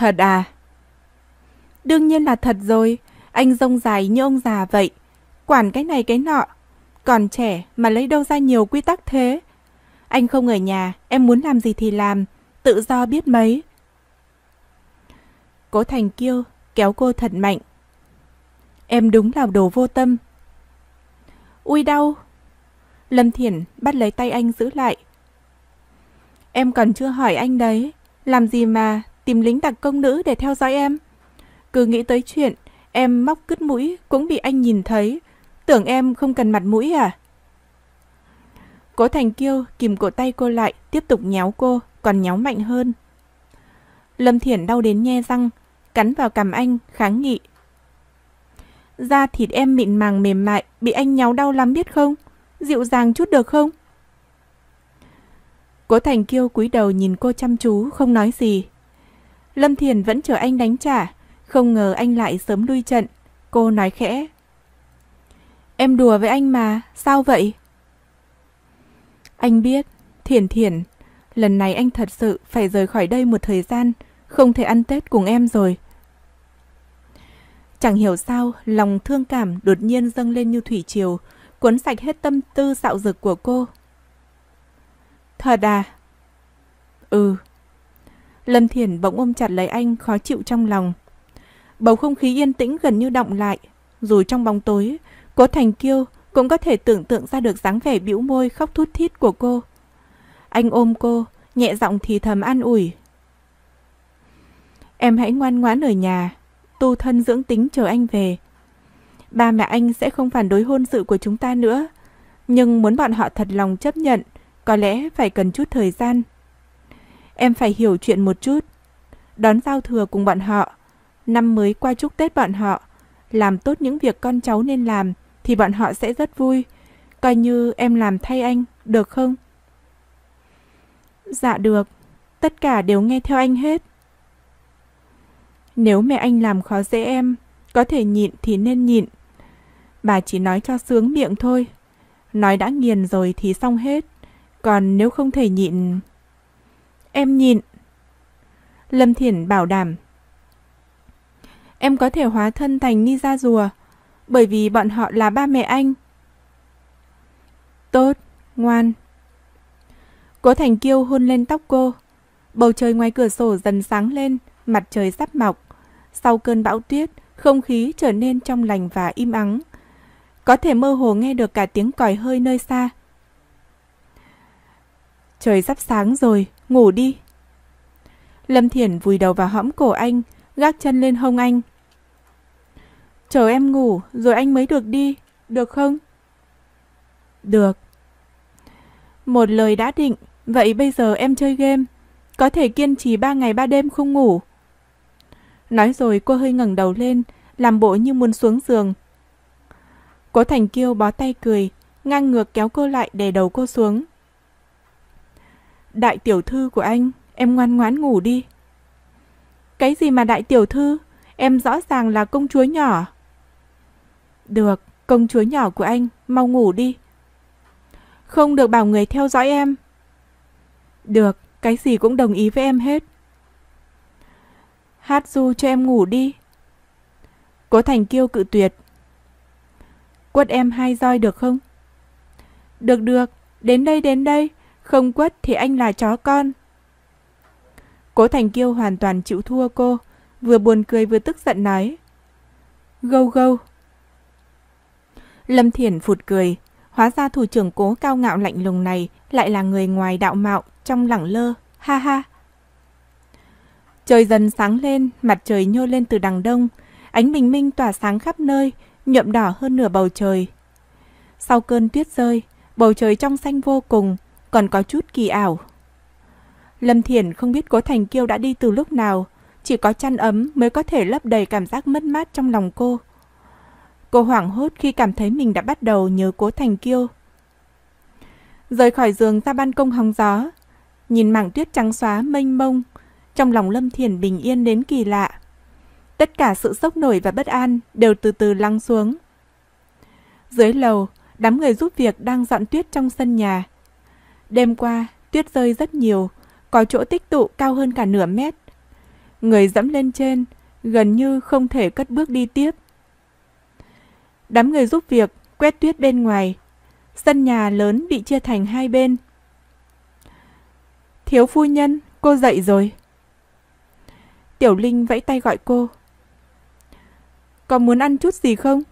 Thật à? Đương nhiên là thật rồi. Anh rông dài như ông già vậy. Quản cái này cái nọ. Còn trẻ mà lấy đâu ra nhiều quy tắc thế? Anh không ở nhà, em muốn làm gì thì làm. Tự do biết mấy. Cố Thành Kiêu kéo cô thật mạnh. Em đúng là đồ vô tâm. Ui đau. Lâm Thiển bắt lấy tay anh giữ lại. Em còn chưa hỏi anh đấy. Làm gì mà tìm lính đặc công nữ để theo dõi em? Cứ nghĩ tới chuyện em móc cứt mũi cũng bị anh nhìn thấy. Tưởng em không cần mặt mũi à? Cố Thành Kiêu kìm cổ tay cô lại, tiếp tục nhéo cô, còn nhéo mạnh hơn. Lâm Thiển đau đến nhe răng, cắn vào cằm anh, kháng nghị. Da thịt em mịn màng mềm mại, bị anh nhéo đau lắm biết không? Dịu dàng chút được không? Cố Thành Kiêu cúi đầu nhìn cô chăm chú, không nói gì. Lâm Thiền vẫn chờ anh đánh trả, không ngờ anh lại sớm lui trận. Cô nói khẽ. Em đùa với anh mà, sao vậy? Anh biết, Thiền Thiền, lần này anh thật sự phải rời khỏi đây một thời gian, không thể ăn Tết cùng em rồi. Chẳng hiểu sao, lòng thương cảm đột nhiên dâng lên như thủy triều, cuốn sạch hết tâm tư dạo dực của cô. Thật à? Ừ. Lâm Thiển bỗng ôm chặt lấy anh khó chịu trong lòng. Bầu không khí yên tĩnh gần như động lại. Dù trong bóng tối, cố Thành Kiêu cũng có thể tưởng tượng ra được dáng vẻ bĩu môi khóc thút thít của cô. Anh ôm cô, nhẹ giọng thì thầm an ủi. Em hãy ngoan ngoãn ở nhà, tu thân dưỡng tính chờ anh về. Ba mẹ anh sẽ không phản đối hôn sự của chúng ta nữa, nhưng muốn bọn họ thật lòng chấp nhận, có lẽ phải cần chút thời gian. Em phải hiểu chuyện một chút. Đón giao thừa cùng bọn họ, năm mới qua chúc Tết bọn họ, làm tốt những việc con cháu nên làm thì bọn họ sẽ rất vui. Coi như em làm thay anh, được không? Dạ được, tất cả đều nghe theo anh hết. Nếu mẹ anh làm khó dễ em, có thể nhịn thì nên nhịn. Bà chỉ nói cho sướng miệng thôi. Nói đã nghiền rồi thì xong hết. Còn nếu không thể nhịn... Em nhịn. Lâm Thiển bảo đảm. Em có thể hóa thân thành Ni ra Rùa, bởi vì bọn họ là ba mẹ anh. Tốt, ngoan. Cố Thành Kiêu hôn lên tóc cô. Bầu trời ngoài cửa sổ dần sáng lên, mặt trời sắp mọc. Sau cơn bão tuyết, không khí trở nên trong lành và im ắng. Có thể mơ hồ nghe được cả tiếng còi hơi nơi xa. Trời sắp sáng rồi, ngủ đi. Lâm Thiển vùi đầu vào hõm cổ anh, gác chân lên hông anh. Chờ em ngủ, rồi anh mới được đi, được không? Được. Một lời đã định, vậy bây giờ em chơi game. Có thể kiên trì ba ngày ba đêm không ngủ. Nói rồi cô hơi ngẩng đầu lên, làm bộ như muốn xuống giường. Cố Thành Kiêu bó tay cười, ngang ngược kéo cô lại để đầu cô xuống. Đại tiểu thư của anh, em ngoan ngoãn ngủ đi. Cái gì mà đại tiểu thư? Em rõ ràng là công chúa nhỏ. Được, công chúa nhỏ của anh, mau ngủ đi. Không được bảo người theo dõi em. Được, cái gì cũng đồng ý với em hết. Hát du cho em ngủ đi. Cố Thành Kiêu cự tuyệt. Quất em hai roi được không? Được được, đến đây đến đây, không quất thì anh là chó con. Cố Thành Kiêu hoàn toàn chịu thua cô, vừa buồn cười vừa tức giận nói. Gâu gâu. Lâm Thiển phụt cười, hóa ra thủ trưởng cố cao ngạo lạnh lùng này lại là người ngoài đạo mạo, trong lẳng lơ, ha ha. Trời dần sáng lên, mặt trời nhô lên từ đằng đông, ánh bình minh tỏa sáng khắp nơi, nhuộm đỏ hơn nửa bầu trời. Sau cơn tuyết rơi, bầu trời trong xanh vô cùng, còn có chút kỳ ảo. Lâm Thiển không biết Cố Thành Kiêu đã đi từ lúc nào, chỉ có chăn ấm mới có thể lấp đầy cảm giác mất mát trong lòng cô. Cô hoảng hốt khi cảm thấy mình đã bắt đầu nhớ Cố Thành Kiêu. Rời khỏi giường ra ban công hóng gió, nhìn mảng tuyết trắng xóa mênh mông, trong lòng Lâm Thiển bình yên đến kỳ lạ. Tất cả sự sốc nổi và bất an đều từ từ lắng xuống. Dưới lầu, đám người giúp việc đang dọn tuyết trong sân nhà. Đêm qua, tuyết rơi rất nhiều, có chỗ tích tụ cao hơn cả nửa mét. người dẫm lên trên, gần như không thể cất bước đi tiếp. Đám người giúp việc quét tuyết bên ngoài, sân nhà lớn bị chia thành hai bên. Thiếu phu nhân, cô dậy rồi. Tiểu Linh vẫy tay gọi cô. Có muốn ăn chút gì không?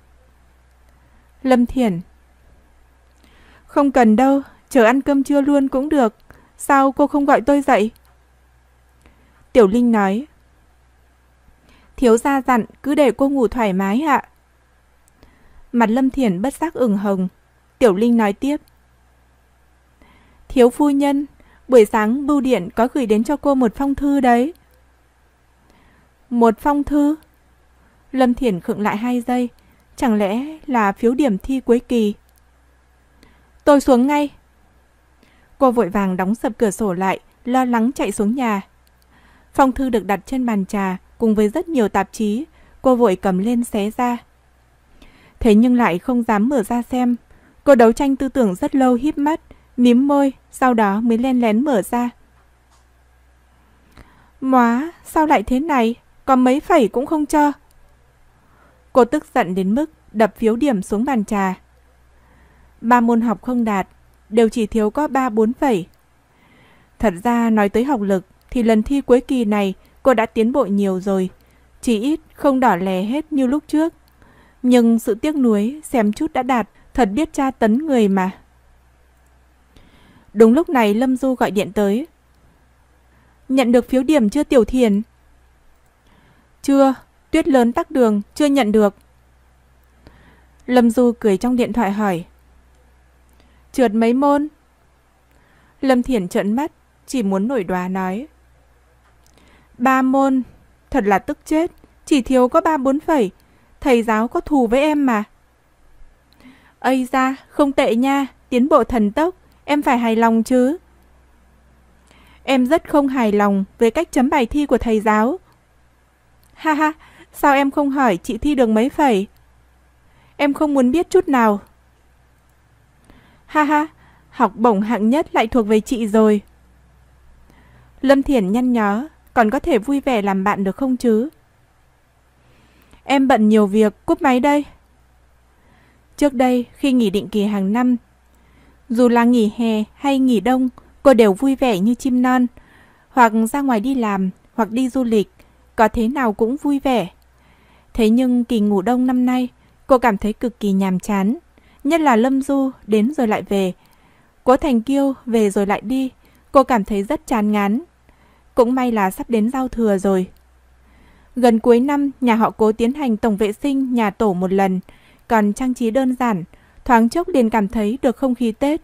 Lâm Thiển. Không cần đâu, chờ ăn cơm trưa luôn cũng được. Sao cô không gọi tôi dậy? Tiểu Linh nói. Thiếu gia dặn cứ để cô ngủ thoải mái ạ. Mặt Lâm Thiển bất giác ửng hồng. Tiểu Linh nói tiếp. Thiếu phu nhân, buổi sáng bưu điện có gửi đến cho cô một phong thư đấy. Một phong thư? Lâm Thiển khựng lại hai giây. Chẳng lẽ là phiếu điểm thi cuối kỳ? Tôi xuống ngay. Cô vội vàng đóng sập cửa sổ lại, lo lắng chạy xuống nhà. Phong thư được đặt trên bàn trà cùng với rất nhiều tạp chí, cô vội cầm lên xé ra. Thế nhưng lại không dám mở ra xem. Cô đấu tranh tư tưởng rất lâu híp mắt, mím môi, sau đó mới len lén mở ra. Móa, sao lại thế này? Có mấy phẩy cũng không cho. Cô tức giận đến mức đập phiếu điểm xuống bàn trà. Ba môn học không đạt, đều chỉ thiếu có 3-4 phẩy. Thật ra nói tới học lực thì lần thi cuối kỳ này cô đã tiến bộ nhiều rồi. Chỉ ít không đỏ lè hết như lúc trước. Nhưng sự tiếc nuối xem chút đã đạt thật biết tra tấn người mà. Đúng lúc này Lâm Du gọi điện tới. Nhận được phiếu điểm chưa Tiểu Thiền? Chưa, tuyết lớn tắc đường, chưa nhận được. Lâm Du cười trong điện thoại hỏi. Trượt mấy môn? Lâm Thiển trợn mắt, chỉ muốn nổi đoá nói. Ba môn, thật là tức chết, chỉ thiếu có ba bốn phẩy, thầy giáo có thù với em mà. Ây ra, không tệ nha, tiến bộ thần tốc, em phải hài lòng chứ. Em rất không hài lòng với cách chấm bài thi của thầy giáo. Ha ha, sao em không hỏi chị thi được mấy phẩy? Em không muốn biết chút nào. Ha ha, học bổng hạng nhất lại thuộc về chị rồi. Lâm Thiển nhăn nhó, còn có thể vui vẻ làm bạn được không chứ? Em bận nhiều việc, cúp máy đây. Trước đây, khi nghỉ định kỳ hàng năm, dù là nghỉ hè hay nghỉ đông, cô đều vui vẻ như chim non, hoặc ra ngoài đi làm, hoặc đi du lịch, có thế nào cũng vui vẻ. Thế nhưng kỳ ngủ đông năm nay, cô cảm thấy cực kỳ nhàm chán, nhất là Lâm Du đến rồi lại về. Cố Thành Kiêu về rồi lại đi, cô cảm thấy rất chán ngán. Cũng may là sắp đến giao thừa rồi. Gần cuối năm, nhà họ cố tiến hành tổng vệ sinh nhà tổ một lần, còn trang trí đơn giản, thoáng chốc liền cảm thấy được không khí Tết.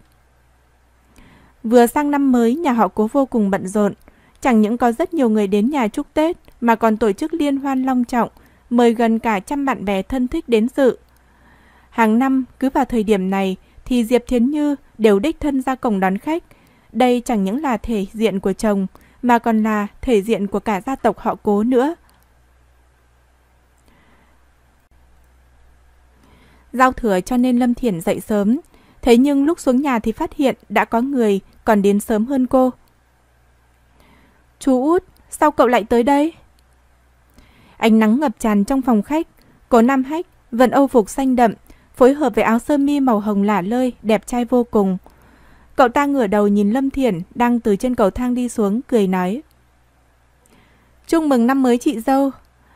Vừa sang năm mới, nhà họ cố vô cùng bận rộn. Chẳng những có rất nhiều người đến nhà chúc Tết, mà còn tổ chức liên hoan long trọng, mời gần cả trăm bạn bè thân thích đến dự. Hàng năm, cứ vào thời điểm này, thì Diệp Thiến Như đều đích thân ra cổng đón khách. Đây chẳng những là thể diện của chồng, mà còn là thể diện của cả gia tộc họ cố nữa. Giao thừa cho nên Lâm Thiển dậy sớm, thế nhưng lúc xuống nhà thì phát hiện đã có người còn đến sớm hơn cô. Chú út, sao cậu lại tới đây? Ánh nắng ngập tràn trong phòng khách, cố Nam Hách vẫn âu phục xanh đậm, phối hợp với áo sơ mi màu hồng lả lơi, đẹp trai vô cùng. Cậu ta ngửa đầu nhìn Lâm Thiển đang từ trên cầu thang đi xuống, cười nói. Chúc mừng năm mới chị dâu.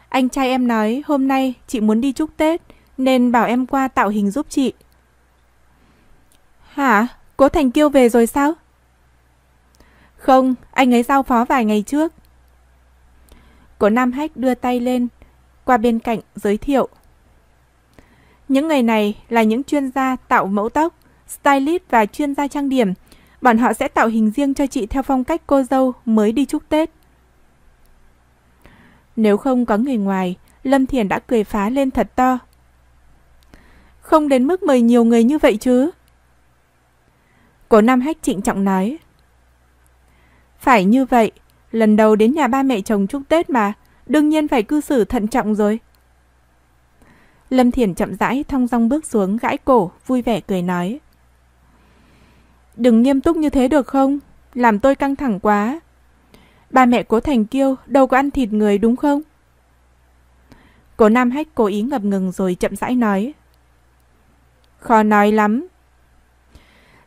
Anh trai em nói hôm nay chị muốn đi chúc Tết, nên bảo em qua tạo hình giúp chị. Hả? Cố Thành Kiêu về rồi sao? Không, anh ấy giao phó vài ngày trước. Cố Nam Hách đưa tay lên, qua bên cạnh giới thiệu. Những người này là những chuyên gia tạo mẫu tóc, stylist và chuyên gia trang điểm. Bọn họ sẽ tạo hình riêng cho chị theo phong cách cô dâu mới đi chúc Tết. Nếu không có người ngoài, Lâm Thiền đã cười phá lên thật to. Không đến mức mời nhiều người như vậy chứ. Cố Nam Hách trịnh trọng nói. Phải như vậy, lần đầu đến nhà ba mẹ chồng chúc Tết mà, đương nhiên phải cư xử thận trọng rồi. Lâm Thiển chậm rãi thong dong bước xuống gãi cổ, vui vẻ cười nói. Đừng nghiêm túc như thế được không? Làm tôi căng thẳng quá. ba mẹ cố Thành Kiêu đâu có ăn thịt người đúng không? Cố Nam Hách cố ý ngập ngừng rồi chậm rãi nói. Khó nói lắm.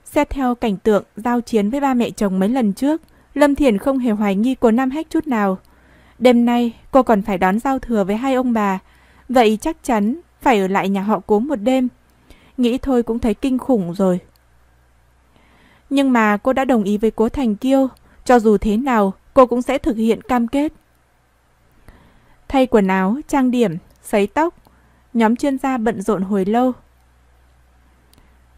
Xét theo cảnh tượng giao chiến với ba mẹ chồng mấy lần trước, Lâm Thiền không hề hoài nghi cố Nam Hách chút nào. Đêm nay cô còn phải đón giao thừa với hai ông bà, vậy chắc chắn phải ở lại nhà họ cố một đêm. Nghĩ thôi cũng thấy kinh khủng rồi. Nhưng mà cô đã đồng ý với cố Thành Kiêu, cho dù thế nào cô cũng sẽ thực hiện cam kết. Thay quần áo, trang điểm, sấy tóc, nhóm chuyên gia bận rộn hồi lâu.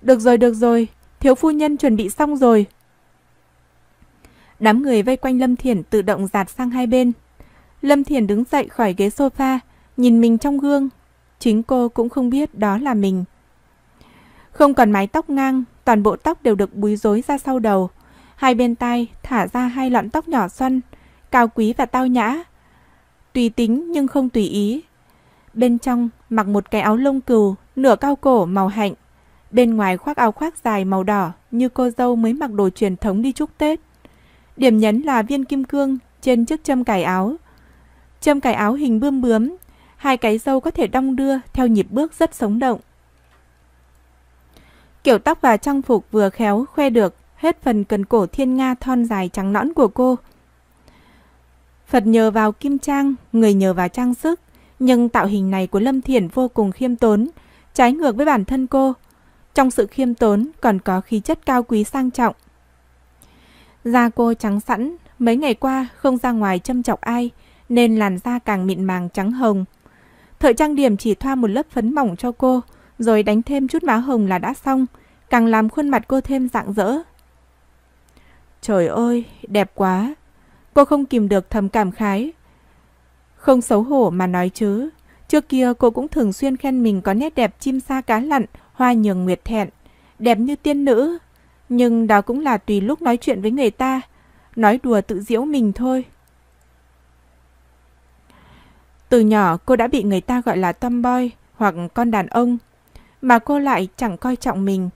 Được rồi, được rồi, thiếu phu nhân chuẩn bị xong rồi. Đám người vây quanh Lâm Thiển tự động dạt sang hai bên. Lâm Thiển đứng dậy khỏi ghế sofa, nhìn mình trong gương. Chính cô cũng không biết đó là mình. Không còn mái tóc ngang, toàn bộ tóc đều được búi rối ra sau đầu. Hai bên tai thả ra hai lọn tóc nhỏ xoăn, cao quý và tao nhã. Tùy tính nhưng không tùy ý. Bên trong mặc một cái áo lông cừu, nửa cao cổ màu hạnh. Bên ngoài khoác áo khoác dài màu đỏ như cô dâu mới mặc đồ truyền thống đi chúc Tết. Điểm nhấn là viên kim cương trên chiếc châm cài áo. Châm cài áo hình bươm bướm, hai cái dâu có thể đong đưa theo nhịp bước rất sống động. Kiểu tóc và trang phục vừa khéo khoe được hết phần cần cổ thiên nga thon dài trắng nõn của cô. Phật nhờ vào kim trang, người nhờ vào trang sức, nhưng tạo hình này của Lâm Thiển vô cùng khiêm tốn, trái ngược với bản thân cô. Trong sự khiêm tốn còn có khí chất cao quý sang trọng. Da cô trắng sẵn, mấy ngày qua không ra ngoài châm chọc ai, nên làn da càng mịn màng trắng hồng. Thợ trang điểm chỉ thoa một lớp phấn mỏng cho cô, rồi đánh thêm chút má hồng là đã xong, càng làm khuôn mặt cô thêm rạng rỡ. Trời ơi, đẹp quá! Cô không kìm được thầm cảm khái. Không xấu hổ mà nói chứ. Trước kia cô cũng thường xuyên khen mình có nét đẹp chim sa cá lặn, hoa nhường nguyệt thẹn, đẹp như tiên nữ. Nhưng đó cũng là tùy lúc nói chuyện với người ta, nói đùa tự diễu mình thôi. Từ nhỏ cô đã bị người ta gọi là tomboy hoặc con đàn ông, mà cô lại chẳng coi trọng mình.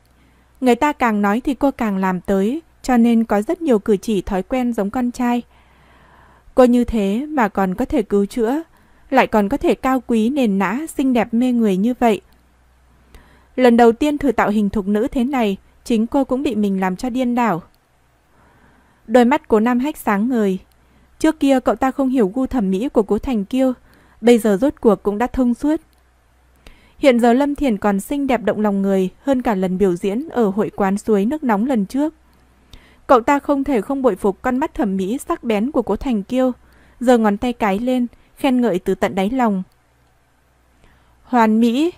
Người ta càng nói thì cô càng làm tới, cho nên có rất nhiều cử chỉ thói quen giống con trai. Cô như thế mà còn có thể cứu chữa, lại còn có thể cao quý nền nã, xinh đẹp mê người như vậy. Lần đầu tiên thử tạo hình thục nữ thế này, chính cô cũng bị mình làm cho điên đảo. Đôi mắt của Nam Hách sáng ngời. Trước kia cậu ta không hiểu gu thẩm mỹ của cố Thành Kiêu, bây giờ rốt cuộc cũng đã thông suốt. Hiện giờ Lâm Thiền còn xinh đẹp động lòng người hơn cả lần biểu diễn ở hội quán suối nước nóng lần trước. Cậu ta không thể không bội phục con mắt thẩm mỹ sắc bén của cố Thành Kiêu, giờ ngón tay cái lên, khen ngợi từ tận đáy lòng. Hoàn mỹ!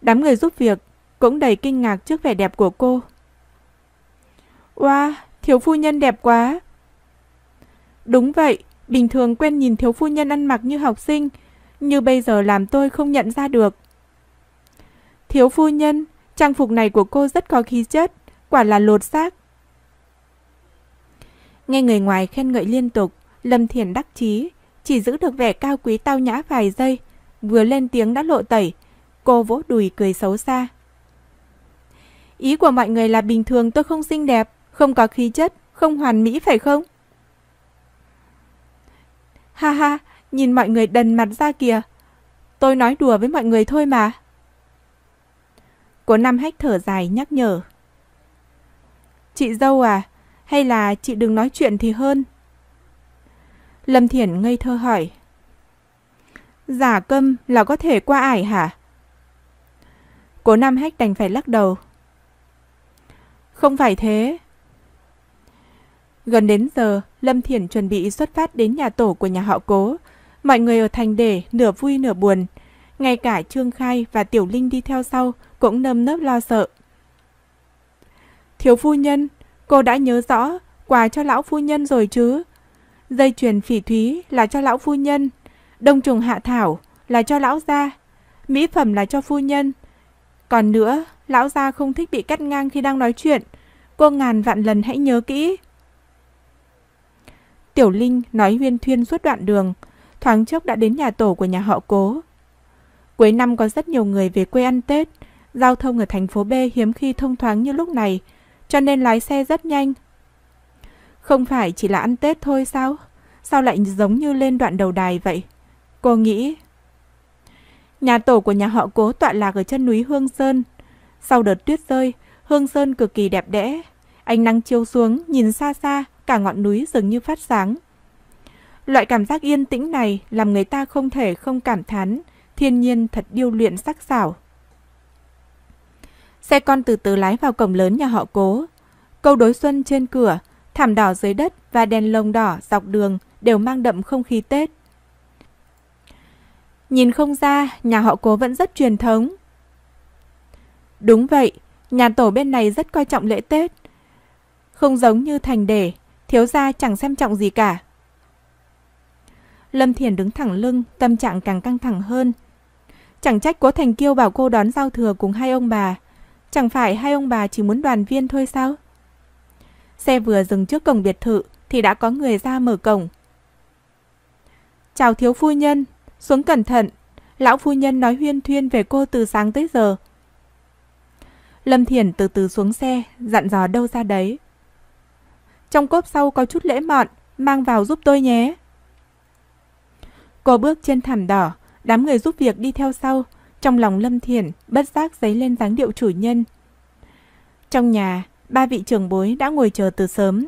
Đám người giúp việc cũng đầy kinh ngạc trước vẻ đẹp của cô. Wow, thiếu phu nhân đẹp quá! Đúng vậy, bình thường quen nhìn thiếu phu nhân ăn mặc như học sinh, như bây giờ làm tôi không nhận ra được. Thiếu phu nhân, trang phục này của cô rất có khí chất, quả là lột xác. Nghe người ngoài khen ngợi liên tục, Lâm Thiền đắc chí, chỉ giữ được vẻ cao quý tao nhã vài giây, vừa lên tiếng đã lộ tẩy, cô vỗ đùi cười xấu xa. Ý của mọi người là bình thường tôi không xinh đẹp, không có khí chất, không hoàn mỹ phải không? Ha ha, nhìn mọi người đần mặt ra kìa. Tôi nói đùa với mọi người thôi mà. Cô Năm Hách thở dài nhắc nhở. Chị dâu à, hay là chị đừng nói chuyện thì hơn? Lâm Thiển ngây thơ hỏi. Giả câm là có thể qua ải hả? Cố Nam Hách đành phải lắc đầu. Không phải thế. Gần đến giờ, Lâm Thiển chuẩn bị xuất phát đến nhà tổ của nhà họ Cố. Mọi người ở thành đề nửa vui nửa buồn. Ngay cả Trương Khai và Tiểu Linh đi theo sau cũng nâm nớp lo sợ. Thiếu phu nhân, cô đã nhớ rõ quà cho lão phu nhân rồi chứ? Dây chuyền phỉ thúy là cho lão phu nhân, đông trùng hạ thảo là cho lão gia, mỹ phẩm là cho phu nhân. Còn nữa, lão gia không thích bị cắt ngang khi đang nói chuyện, cô ngàn vạn lần hãy nhớ kỹ. Tiểu Linh nói huyên thuyên suốt đoạn đường, thoáng chốc đã đến nhà tổ của nhà họ cố. Cuối năm có rất nhiều người về quê ăn Tết, giao thông ở thành phố B hiếm khi thông thoáng như lúc này, cho nên lái xe rất nhanh. Không phải chỉ là ăn Tết thôi sao? Sao lại giống như lên đoạn đầu đài vậy? Cô nghĩ... Nhà tổ của nhà họ cố tọa lạc ở chân núi Hương Sơn. Sau đợt tuyết rơi, Hương Sơn cực kỳ đẹp đẽ. Ánh nắng chiếu xuống, nhìn xa xa, cả ngọn núi dường như phát sáng. Loại cảm giác yên tĩnh này làm người ta không thể không cảm thán, thiên nhiên thật điêu luyện sắc sảo. Xe con từ từ lái vào cổng lớn nhà họ cố. Câu đối xuân trên cửa, thảm đỏ dưới đất và đèn lồng đỏ dọc đường đều mang đậm không khí Tết. Nhìn không ra, nhà họ cố vẫn rất truyền thống. Đúng vậy, nhà tổ bên này rất coi trọng lễ Tết. Không giống như thành đề, thiếu gia chẳng xem trọng gì cả. Lâm Thiền đứng thẳng lưng, tâm trạng càng căng thẳng hơn. Chẳng trách cố Thành Kiêu bảo cô đón giao thừa cùng hai ông bà. Chẳng phải hai ông bà chỉ muốn đoàn viên thôi sao? Xe vừa dừng trước cổng biệt thự thì đã có người ra mở cổng. Chào thiếu phu nhân, xuống cẩn thận. Lão phu nhân nói huyên thuyên về cô từ sáng tới giờ. Lâm Thiền từ từ xuống xe, dặn dò đâu ra đấy. Trong cốp sau có chút lễ mọn, mang vào giúp tôi nhé. Cô bước trên thảm đỏ, đám người giúp việc đi theo sau. Trong lòng Lâm Thiền bất giác dấy lên dáng điệu chủ nhân. Trong nhà, ba vị trưởng bối đã ngồi chờ từ sớm.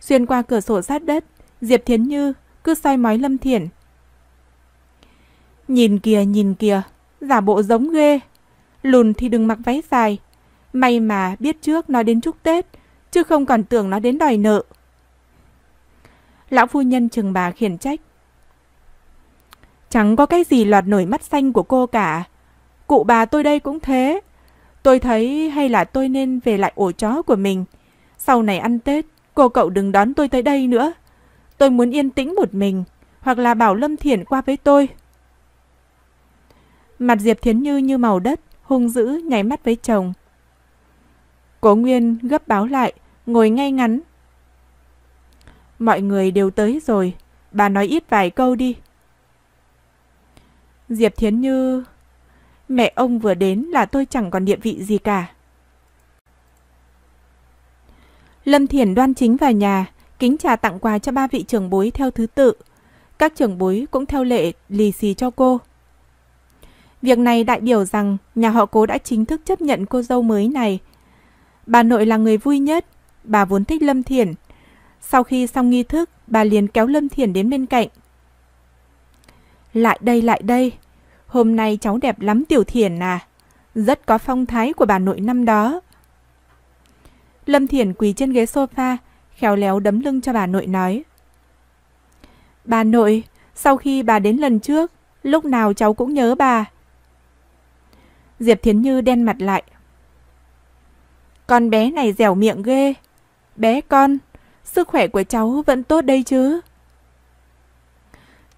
Xuyên qua cửa sổ sát đất, Diệp Thiến Như cứ soi mói Lâm Thiển. Nhìn kìa, nhìn kìa, giả bộ giống ghê. Lùn thì đừng mặc váy dài. May mà biết trước nói đến chúc Tết, chứ không còn tưởng nó đến đòi nợ. Lão phu nhân chừng bà khiển trách. Chẳng có cái gì lọt nổi mắt xanh của cô cả. Cụ bà tôi đây cũng thế. Tôi thấy hay là tôi nên về lại ổ chó của mình. Sau này ăn Tết, cô cậu đừng đón tôi tới đây nữa. Tôi muốn yên tĩnh một mình, hoặc là bảo Lâm Thiển qua với tôi. Mặt Diệp Thiến Như như màu đất, hung dữ nháy mắt với chồng. Cố Nguyên gấp báo lại, ngồi ngay ngắn. Mọi người đều tới rồi, bà nói ít vài câu đi. Diệp Thiến Như... Mẹ ông vừa đến là tôi chẳng còn địa vị gì cả. Lâm Thiển đoan chính vào nhà, kính trà tặng quà cho ba vị trưởng bối theo thứ tự. Các trưởng bối cũng theo lệ lì xì cho cô. Việc này đại biểu rằng nhà họ cố đã chính thức chấp nhận cô dâu mới này. Bà nội là người vui nhất, bà vốn thích Lâm Thiển. Sau khi xong nghi thức, bà liền kéo Lâm Thiển đến bên cạnh. Lại đây, lại đây. Hôm nay cháu đẹp lắm Tiểu Thiển à. Rất có phong thái của bà nội năm đó. Lâm Thiển quỳ trên ghế sofa, khéo léo đấm lưng cho bà nội nói. Bà nội, sau khi bà đến lần trước, lúc nào cháu cũng nhớ bà. Diệp Thiến Như đen mặt lại. Con bé này dẻo miệng ghê. Bé con, sức khỏe của cháu vẫn tốt đây chứ?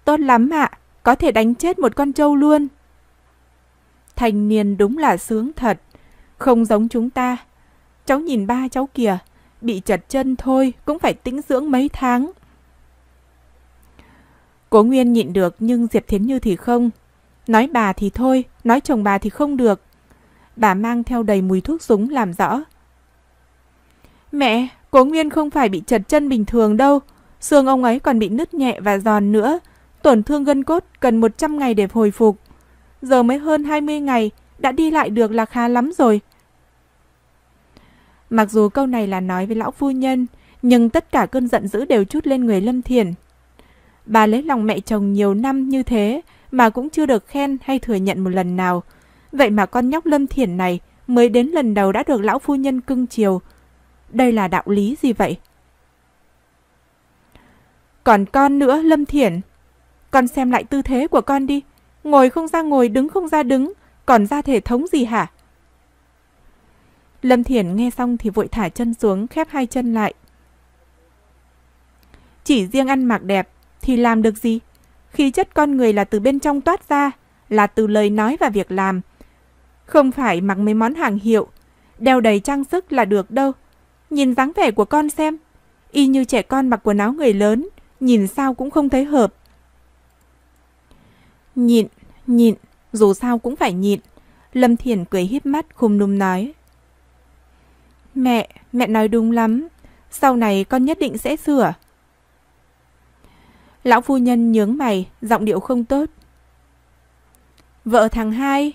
Tốt lắm ạ, có thể đánh chết một con trâu luôn. Thanh niên đúng là sướng thật, không giống chúng ta. Cháu nhìn ba cháu kìa, bị chật chân thôi cũng phải tĩnh dưỡng mấy tháng. Cố Nguyên nhịn được nhưng Diệp Thiến Như thì không. Nói bà thì thôi, nói chồng bà thì không được. Bà mang theo đầy mùi thuốc súng làm rõ. Mẹ, Cố Nguyên không phải bị chật chân bình thường đâu. Xương ông ấy còn bị nứt nhẹ và giòn nữa. Tổn thương gân cốt cần 100 ngày để hồi phục. Giờ mới hơn 20 ngày, đã đi lại được là khá lắm rồi. Mặc dù câu này là nói với lão phu nhân, nhưng tất cả cơn giận dữ đều chút lên người Lâm Thiền. Bà lấy lòng mẹ chồng nhiều năm như thế mà cũng chưa được khen hay thừa nhận một lần nào. Vậy mà con nhóc Lâm Thiền này mới đến lần đầu đã được lão phu nhân cưng chiều. Đây là đạo lý gì vậy? Còn con nữa Lâm Thiển, con xem lại tư thế của con đi. Ngồi không ra ngồi, đứng không ra đứng, còn ra thể thống gì hả? Lâm Thiển nghe xong thì vội thả chân xuống, khép hai chân lại. Chỉ riêng ăn mặc đẹp thì làm được gì? Khí chất con người là từ bên trong toát ra, là từ lời nói và việc làm. Không phải mặc mấy món hàng hiệu, đeo đầy trang sức là được đâu. Nhìn dáng vẻ của con xem, y như trẻ con mặc quần áo người lớn, nhìn sao cũng không thấy hợp. Nhịn, nhịn, dù sao cũng phải nhịn. Lâm Thiển cười híp mắt khum núm nói. Mẹ, mẹ nói đúng lắm. Sau này con nhất định sẽ sửa. Lão phu nhân nhướng mày, giọng điệu không tốt. Vợ thằng hai,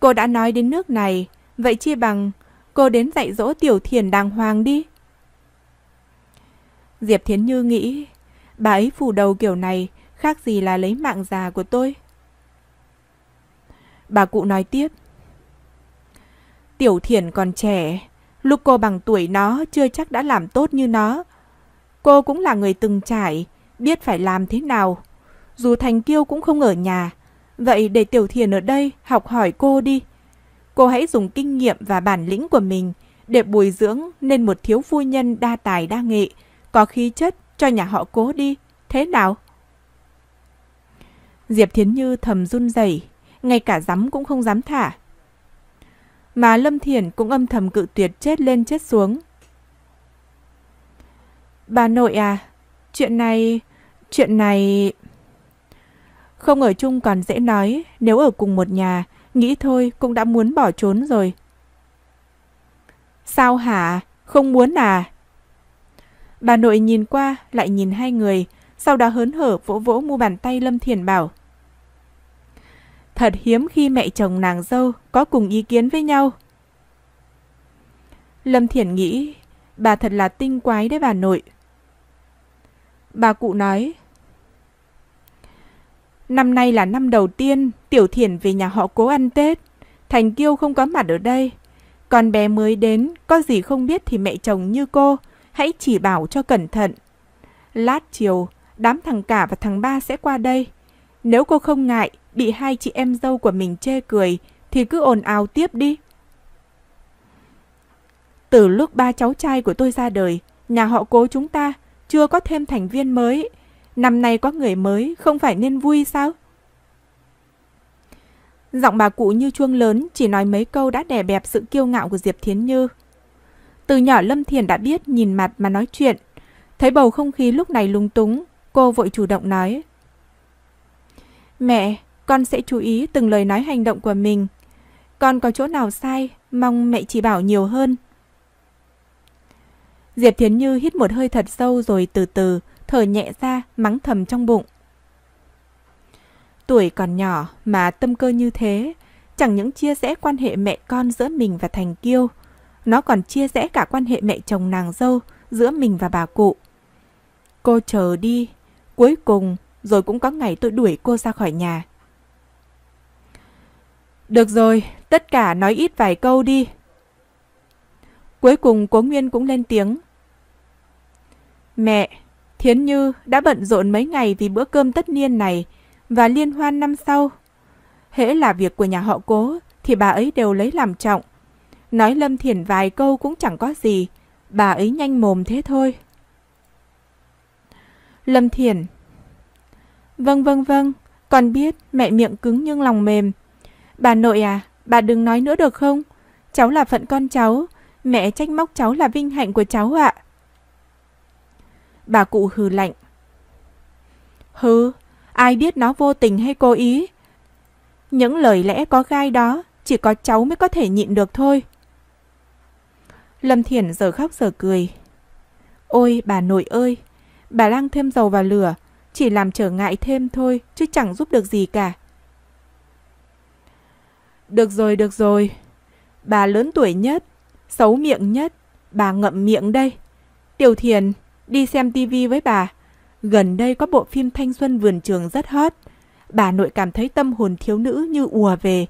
cô đã nói đến nước này, vậy chia bằng cô đến dạy dỗ tiểu thiền đàng hoàng đi. Diệp Thiến Như nghĩ, bà ấy phủ đầu kiểu này khác gì là lấy mạng già của tôi. Bà cụ nói tiếp. Tiểu Thiền còn trẻ, lúc cô bằng tuổi nó chưa chắc đã làm tốt như nó. Cô cũng là người từng trải, biết phải làm thế nào. Dù Thành Kiêu cũng không ở nhà, vậy để Tiểu Thiền ở đây học hỏi cô đi. Cô hãy dùng kinh nghiệm và bản lĩnh của mình để bồi dưỡng nên một thiếu phu nhân đa tài đa nghệ, có khí chất cho nhà họ cố đi. Thế nào? Diệp Thiến Như thầm run rẩy, ngay cả dám cũng không dám thả. Mà Lâm Thiển cũng âm thầm cự tuyệt chết lên chết xuống. Bà nội à, chuyện này, chuyện này... Không ở chung còn dễ nói, nếu ở cùng một nhà, nghĩ thôi cũng đã muốn bỏ trốn rồi. Sao hả? Không muốn à? Bà nội nhìn qua, lại nhìn hai người, sau đó hớn hở vỗ vỗ mu bàn tay Lâm Thiền bảo. Thật hiếm khi mẹ chồng nàng dâu có cùng ý kiến với nhau. Lâm Thiển nghĩ, bà thật là tinh quái đấy bà nội. Bà cụ nói, Năm nay là năm đầu tiên Tiểu Thiển về nhà họ cố ăn Tết. Thành Kiêu không có mặt ở đây. Con bé mới đến, có gì không biết thì mẹ chồng như cô, hãy chỉ bảo cho cẩn thận. Lát chiều, đám thằng cả và thằng ba sẽ qua đây. Nếu cô không ngại, bị hai chị em dâu của mình chê cười, thì cứ ồn ào tiếp đi. Từ lúc ba cháu trai của tôi ra đời, nhà họ cố chúng ta chưa có thêm thành viên mới. Năm nay có người mới, không phải nên vui sao? Giọng bà cụ như chuông lớn, chỉ nói mấy câu đã đè bẹp sự kiêu ngạo của Diệp Thiến Như. Từ nhỏ Lâm Thiền đã biết nhìn mặt mà nói chuyện. Thấy bầu không khí lúc này lung túng, cô vội chủ động nói. Mẹ, con sẽ chú ý từng lời nói hành động của mình. Con có chỗ nào sai, mong mẹ chỉ bảo nhiều hơn. Diệp Thiến Như hít một hơi thật sâu rồi từ từ thở nhẹ ra, mắng thầm trong bụng. Tuổi còn nhỏ mà tâm cơ như thế, chẳng những chia rẽ quan hệ mẹ con giữa mình và Thành Kiêu, nó còn chia rẽ cả quan hệ mẹ chồng nàng dâu giữa mình và bà cụ. Cô chờ đi, cuối cùng rồi cũng có ngày tôi đuổi cô ra khỏi nhà. Được rồi, tất cả nói ít vài câu đi. Cuối cùng cố Nguyên cũng lên tiếng. Mẹ, Thiến Như đã bận rộn mấy ngày vì bữa cơm tất niên này và liên hoan năm sau. Hễ là việc của nhà họ cố thì bà ấy đều lấy làm trọng. Nói Lâm Thiển vài câu cũng chẳng có gì, bà ấy nhanh mồm thế thôi. Lâm Thiển Vâng vâng vâng, con biết mẹ miệng cứng nhưng lòng mềm. Bà nội à, bà đừng nói nữa được không? Cháu là phận con cháu, mẹ trách móc cháu là vinh hạnh của cháu ạ. Bà cụ hừ lạnh. Hừ, ai biết nó vô tình hay cố ý? Những lời lẽ có gai đó chỉ có cháu mới có thể nhịn được thôi. Lâm Thiển giờ khóc giờ cười. Ôi bà nội ơi, bà đang thêm dầu vào lửa, chỉ làm trở ngại thêm thôi chứ chẳng giúp được gì cả. Được rồi, được rồi. Bà lớn tuổi nhất, xấu miệng nhất, bà ngậm miệng đây. Tiểu Thiền, đi xem tivi với bà. Gần đây có bộ phim thanh xuân vườn trường rất hot. Bà nội cảm thấy tâm hồn thiếu nữ như ùa về.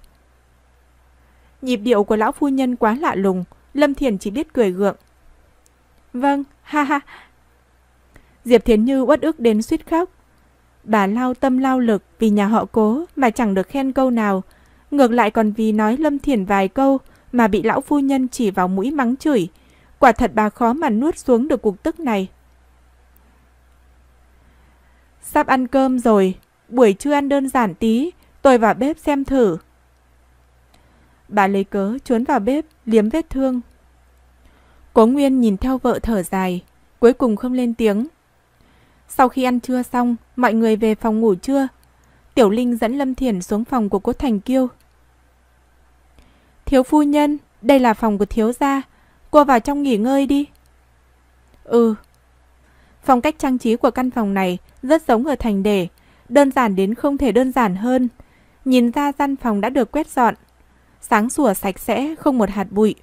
Nhịp điệu của lão phu nhân quá lạ lùng, Lâm Thiền chỉ biết cười gượng. Vâng, ha ha. Diệp Thiến Như uất ức đến suýt khóc. Bà lao tâm lao lực vì nhà họ cố mà chẳng được khen câu nào. Ngược lại còn vì nói Lâm Thiền vài câu mà bị lão phu nhân chỉ vào mũi mắng chửi. Quả thật bà khó mà nuốt xuống được cuộc tức này. Sắp ăn cơm rồi, buổi trưa ăn đơn giản tí, tôi vào bếp xem thử. Bà lấy cớ trốn vào bếp, liếm vết thương. Cố Nguyên nhìn theo vợ thở dài, cuối cùng không lên tiếng. Sau khi ăn trưa xong, mọi người về phòng ngủ trưa. Tiểu Linh dẫn Lâm Thiển xuống phòng của cố Thành Kiêu. Thiếu phu nhân, đây là phòng của thiếu gia. Cô vào trong nghỉ ngơi đi. Ừ. Phong cách trang trí của căn phòng này rất giống ở thành đề, đơn giản đến không thể đơn giản hơn. Nhìn ra gian phòng đã được quét dọn, sáng sủa sạch sẽ, không một hạt bụi.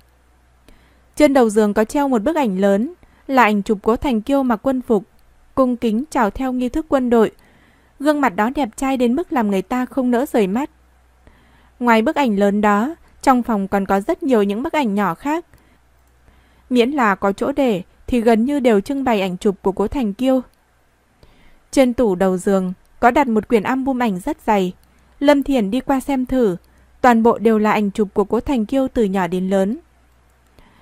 Trên đầu giường có treo một bức ảnh lớn, là ảnh chụp cố Thành Kiêu mặc quân phục, cung kính chào theo nghi thức quân đội. Gương mặt đó đẹp trai đến mức làm người ta không nỡ rời mắt. Ngoài bức ảnh lớn đó, trong phòng còn có rất nhiều những bức ảnh nhỏ khác. Miễn là có chỗ để thì gần như đều trưng bày ảnh chụp của cố Thành Kiêu. Trên tủ đầu giường có đặt một quyển album ảnh rất dày. Lâm Thiền đi qua xem thử, toàn bộ đều là ảnh chụp của cố Thành Kiêu từ nhỏ đến lớn.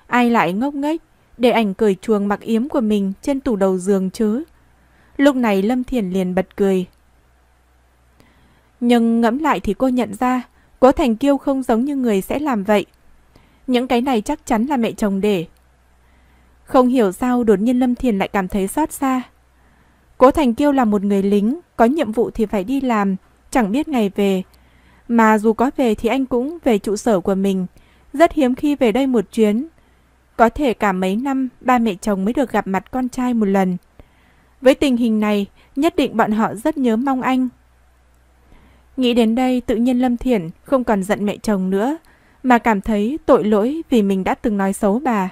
Ai lại ngốc nghếch để ảnh cởi chuồng mặc yếm của mình trên tủ đầu giường chứ? Lúc này Lâm Thiền liền bật cười. Nhưng ngẫm lại thì cô nhận ra, cố Thành Kiêu không giống như người sẽ làm vậy. Những cái này chắc chắn là mẹ chồng để. Không hiểu sao đột nhiên Lâm Thiền lại cảm thấy xót xa. Cố Thành Kiêu là một người lính, có nhiệm vụ thì phải đi làm, chẳng biết ngày về. Mà dù có về thì anh cũng về trụ sở của mình, rất hiếm khi về đây một chuyến. Có thể cả mấy năm ba mẹ chồng mới được gặp mặt con trai một lần. Với tình hình này, nhất định bọn họ rất nhớ mong anh. Nghĩ đến đây tự nhiên Lâm Thiển không còn giận mẹ chồng nữa, mà cảm thấy tội lỗi vì mình đã từng nói xấu bà.